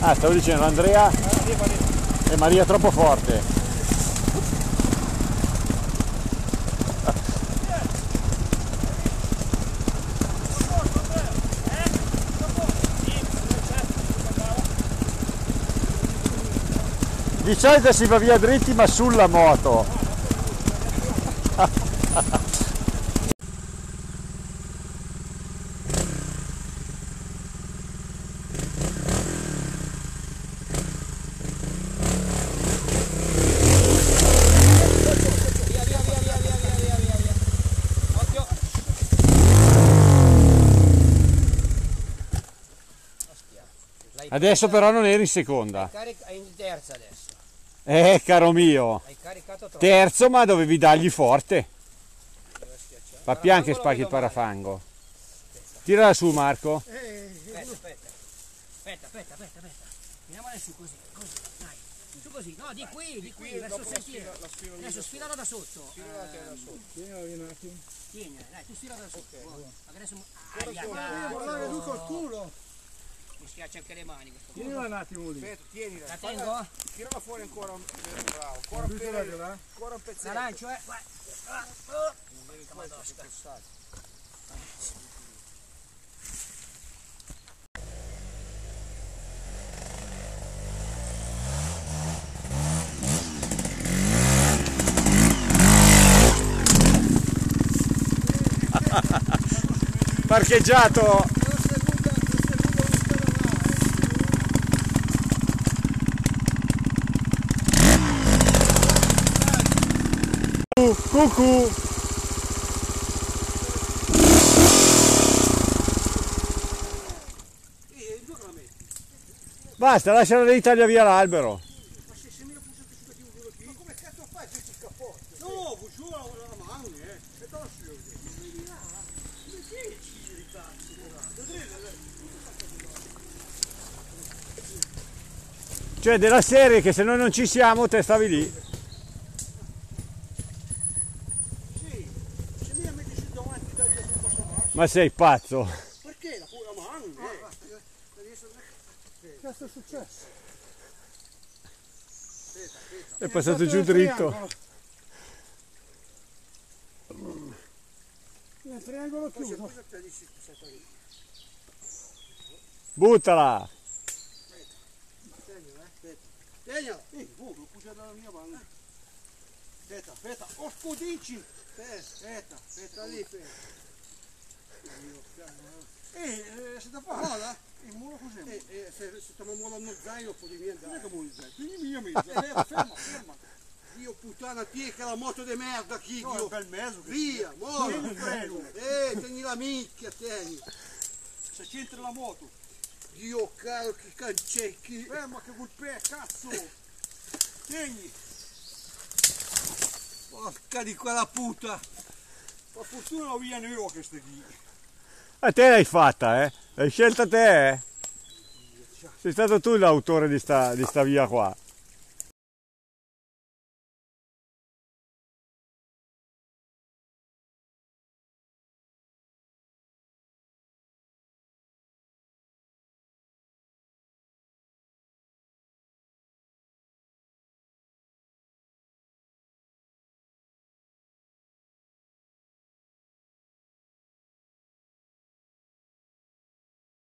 Ah, stavo dicendo Andrea e Maria troppo forte. Di solito si va via dritti ma sulla moto. Adesso però non eri in seconda. Carica in terza adesso. Eh, caro mio. Hai caricato troppo. Terzo, ma dovevi dargli forte. Pappian che spacchi il parafango. Tirala su, Marco. Aspetta, aspetta. Aspetta, aspetta, aspetta, aspetta. Tiriamola su così, così, dai. Su così. No, di qui, di qui, verso il sentiero. Adesso sfilala da sotto. Ehm, Tieni, dai, tu sfila da sotto. Adesso... Aia, Guardare cazzo. tu col culo. Schiaccia anche le mani questo qua. Tienila un attimo lì. Aspetta, tienila. La tengo? Tirala fuori ancora un eh, bravo. Ancora un là, ancora un pezzetto. L'arancio, eh. Guarda. Ah, oh. Porca madosca. Parcheggiato. Cucù. Basta, lasciala lì, taglia via l'albero. No, giù la mano, eh. E te la scioglie. Cioè della serie che se noi non ci siamo te stavi lì. Sì, se mi metti davanti da io non posso mai. Ma sei pazzo. Perché la pura mano? Eh. Che è successo? È passato giù dritto. Il triangolo chiuso. Buttala. Tienila. Ehi, oh, l'ho pusciato dalla mia mano. Aspetta, aspetta. Oh, scudicci. Aspetta, aspetta lì. Eh, eh, se da fa mola? Il muro così. Eh, eh, se, se stiamo molando zaino, poi di niente. Non è che muoio zaino. Quindi mio amico. Ferma, ferma, ferma. Dio puttana, ti che la moto di merda, chi No, è Dio. un bel mezzo. che- Via, freno. Eh, tieni la minchia, tieni. Se c'entra la moto. Dio caro, che cancecchi. Ferma che col pè, cazzo. Tieni. Porca di quella puta. Per fortuna non viene io che stai qui. A te l'hai fatta, eh? L'hai scelta te, eh? Sei stato tu l'autore di sta, di sta via qua.